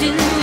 Looking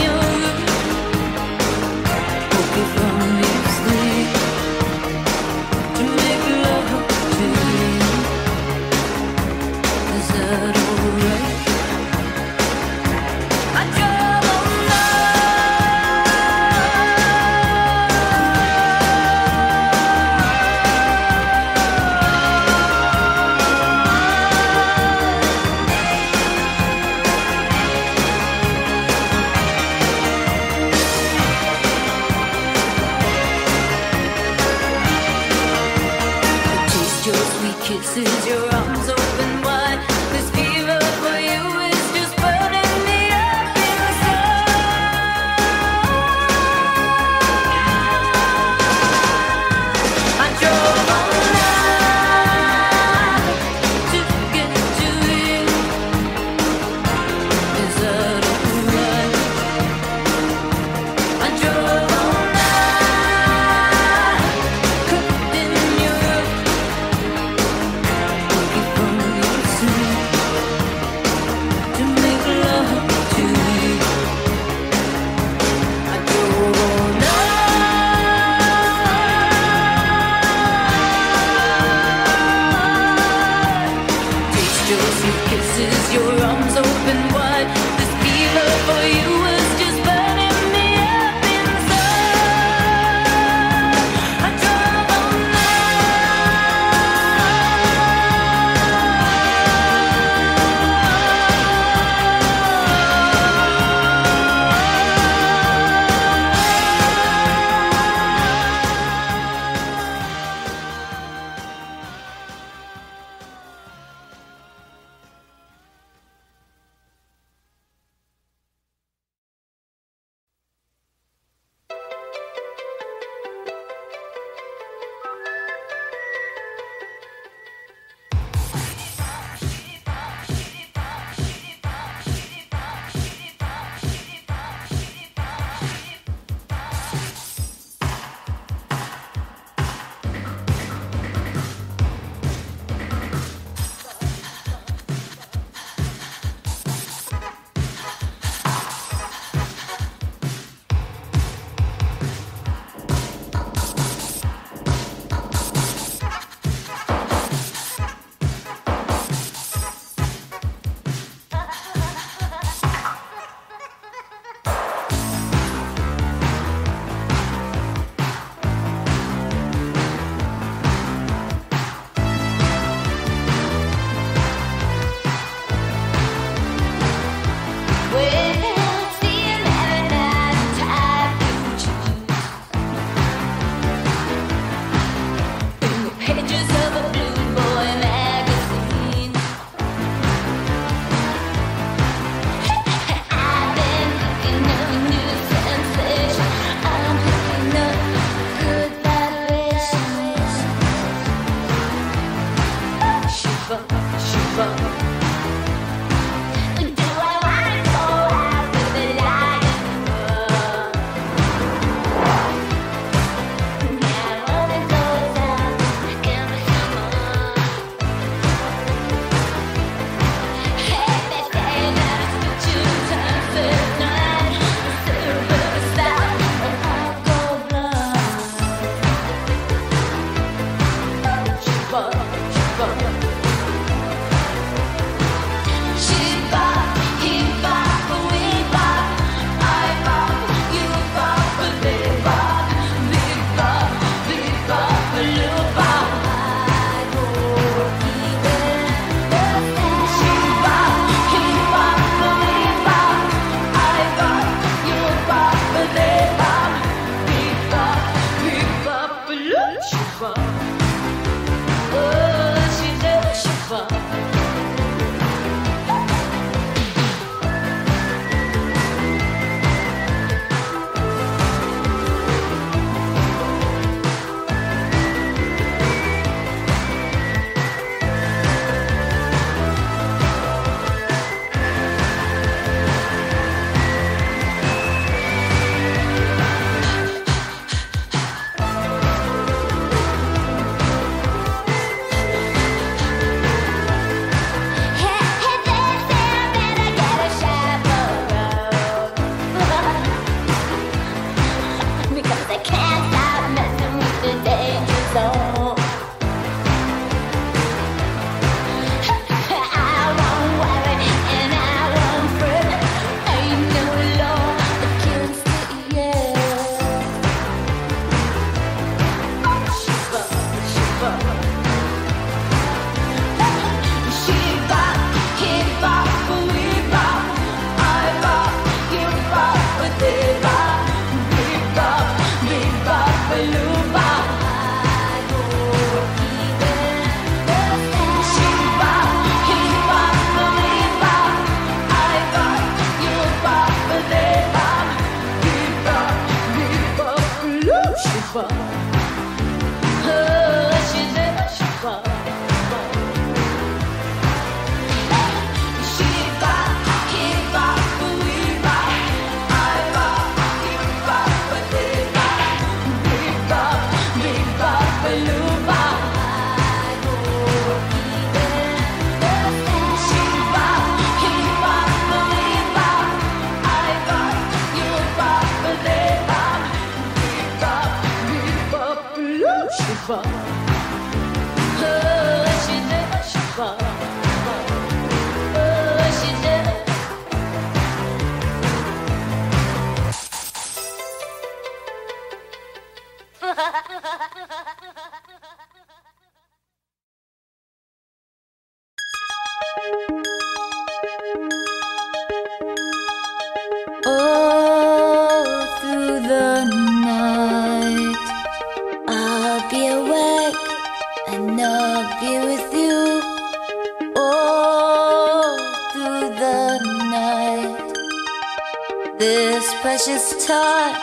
precious time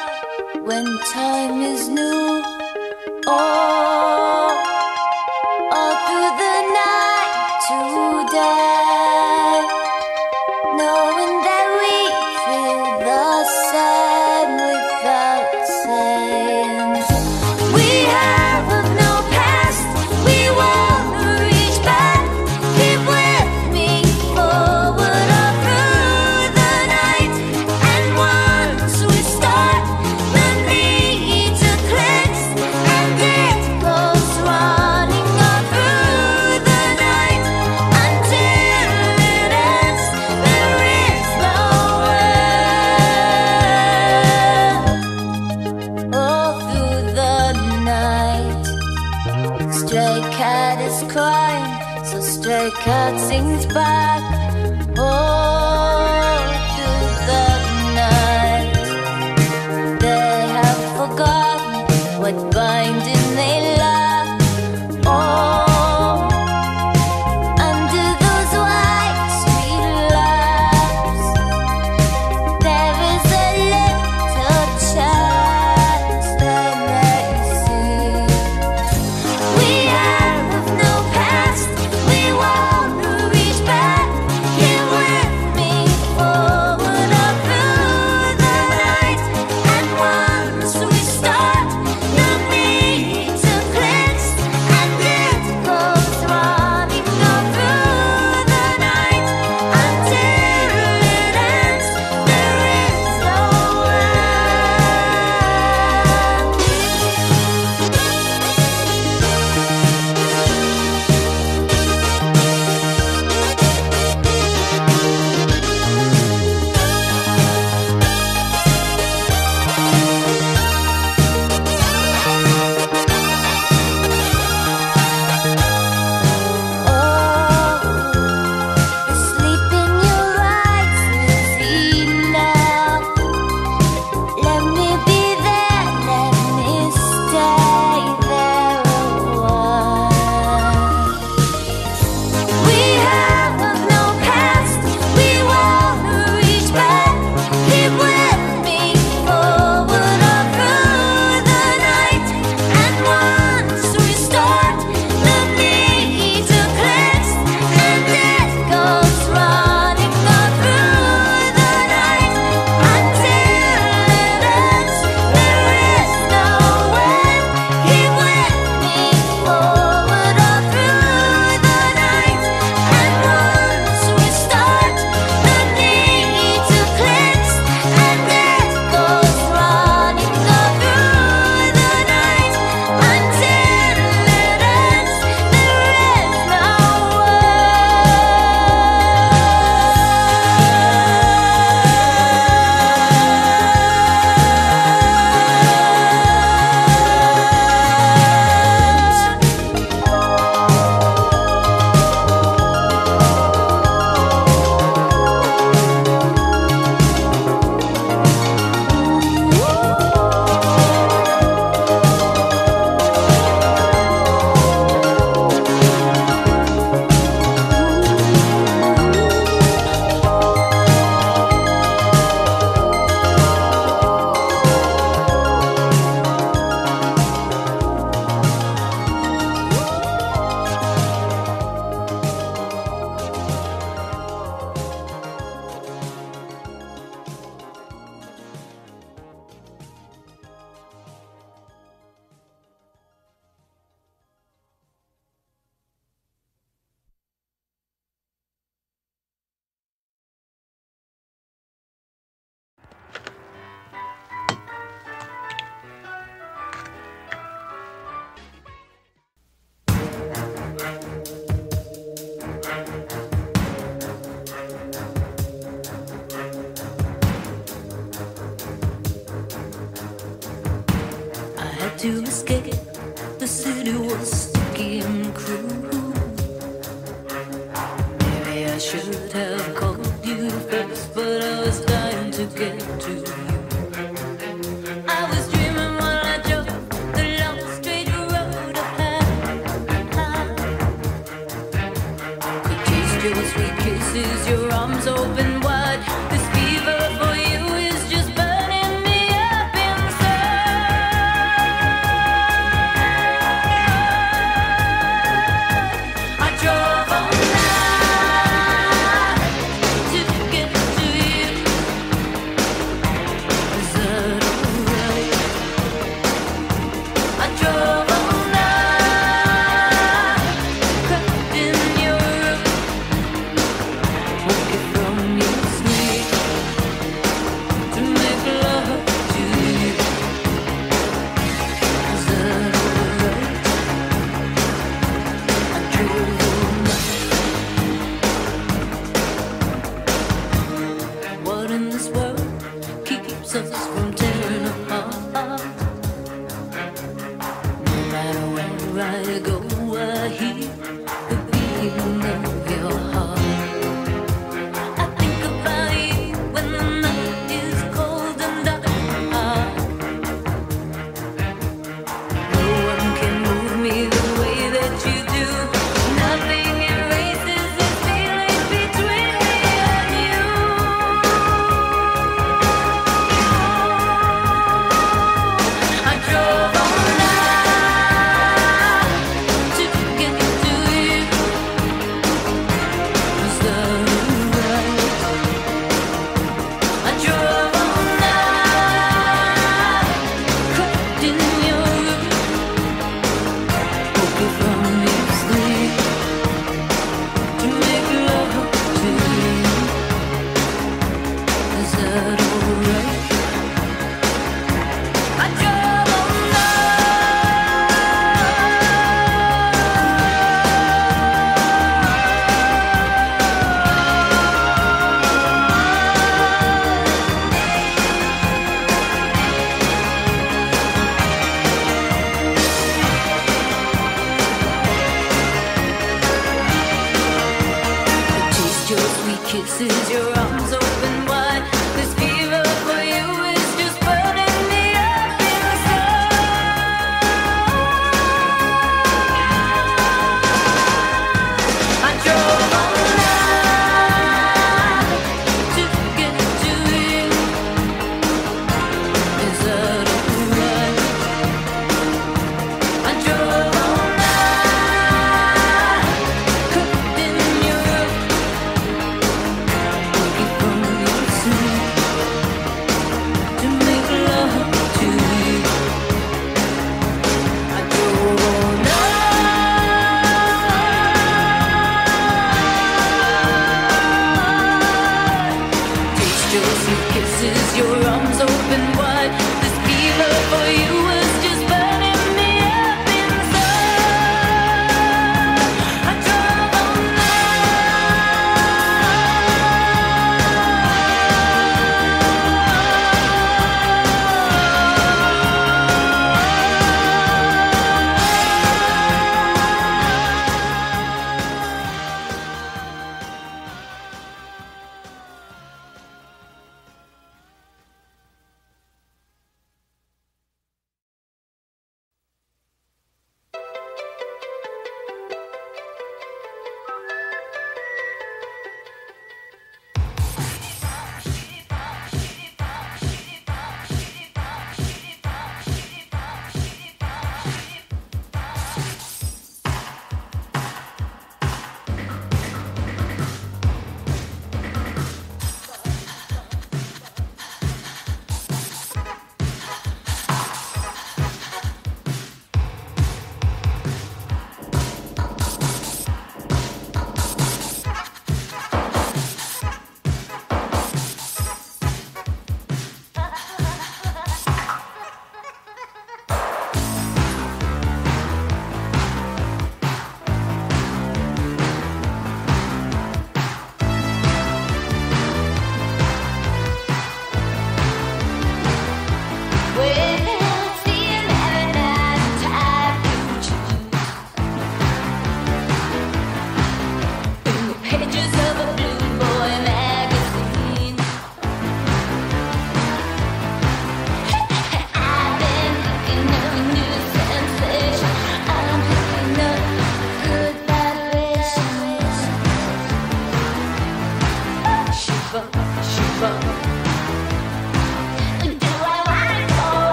when time is new. All, sings back.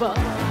Balu.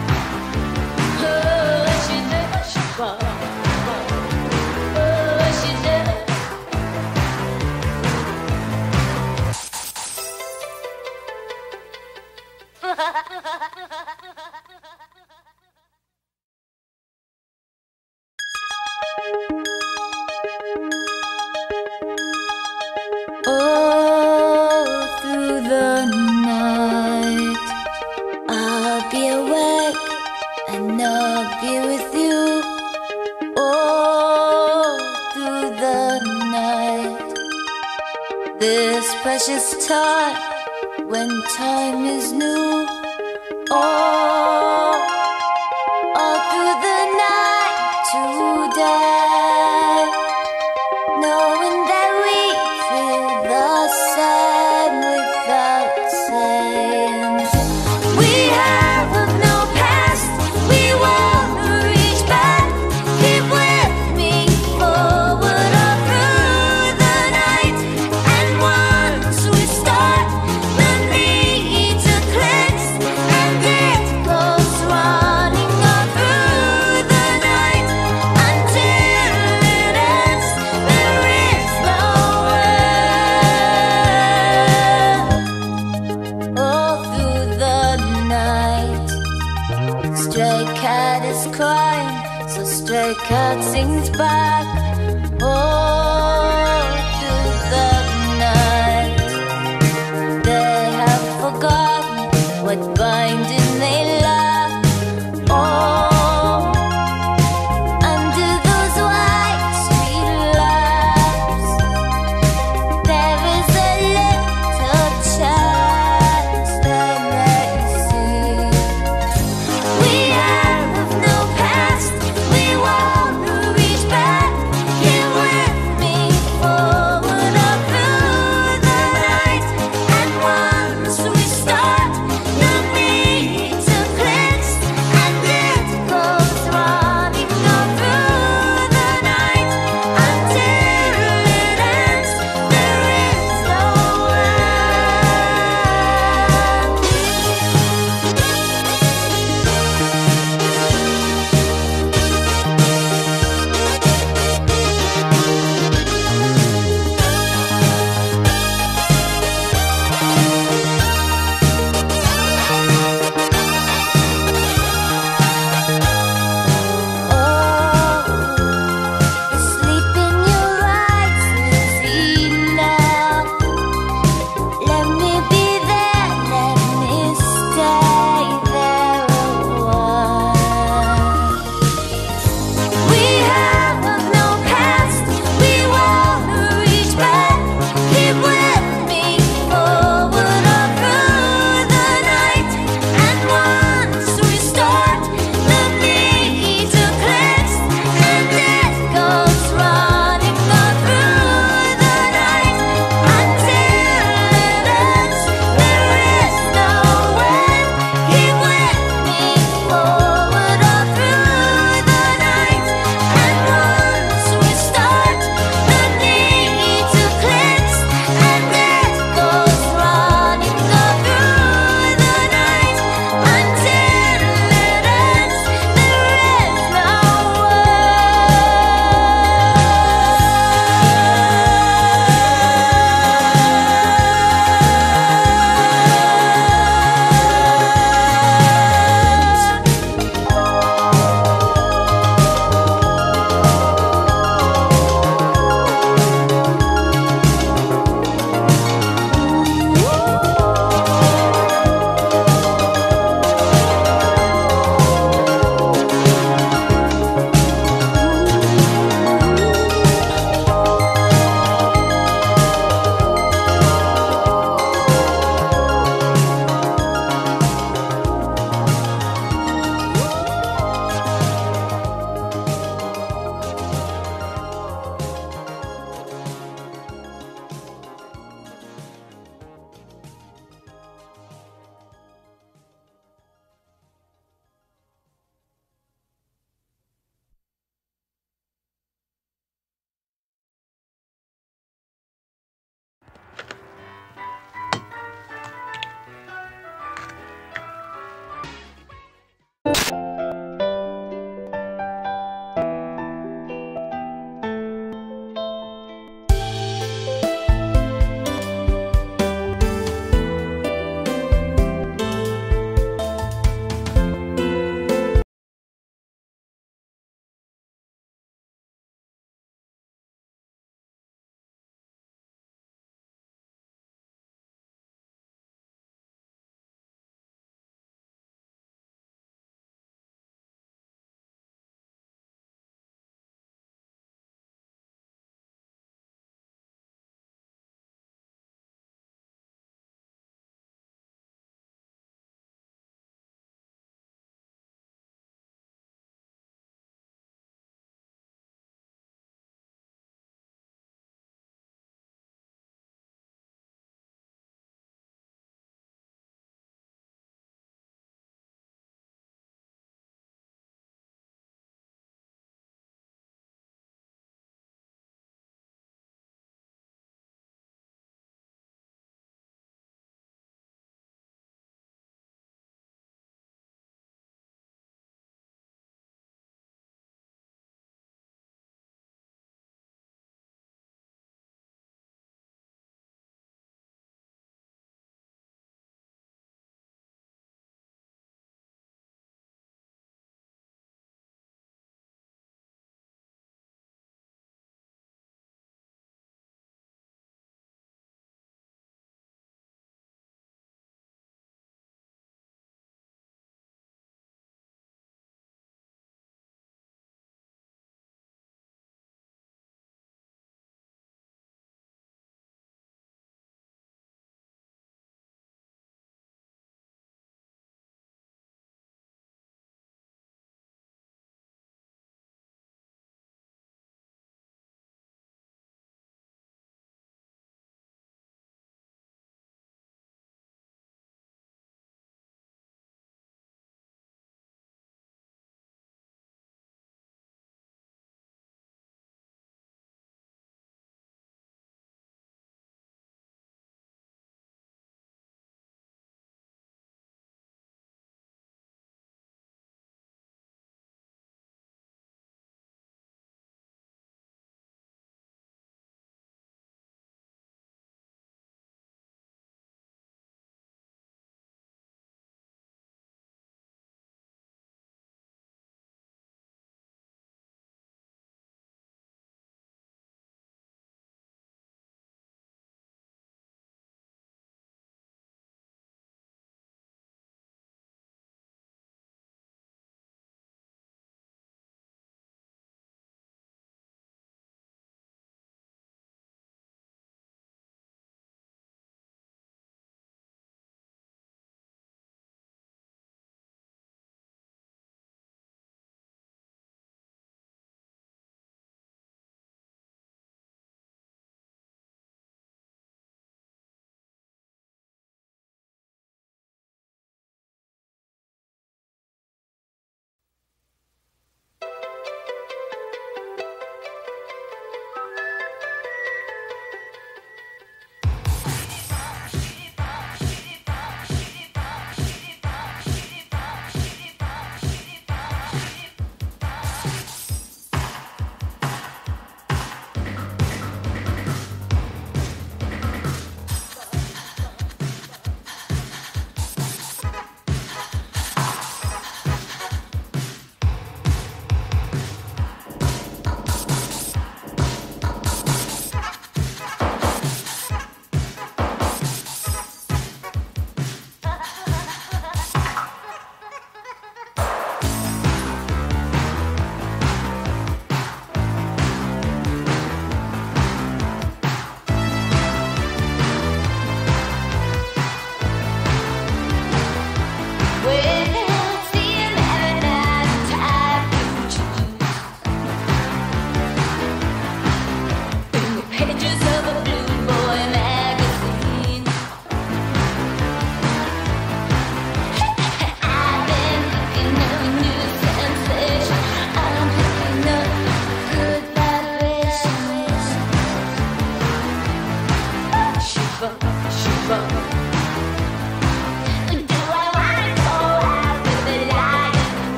Bebop.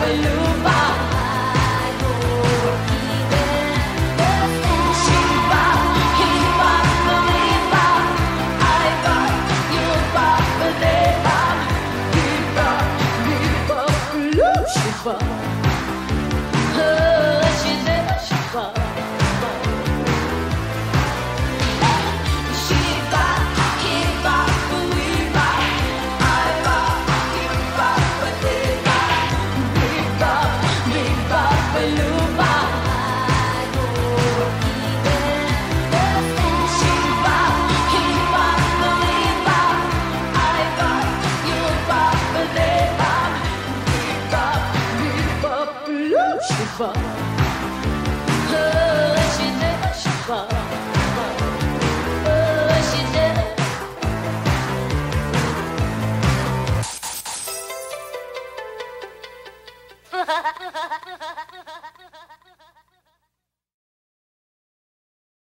Hello.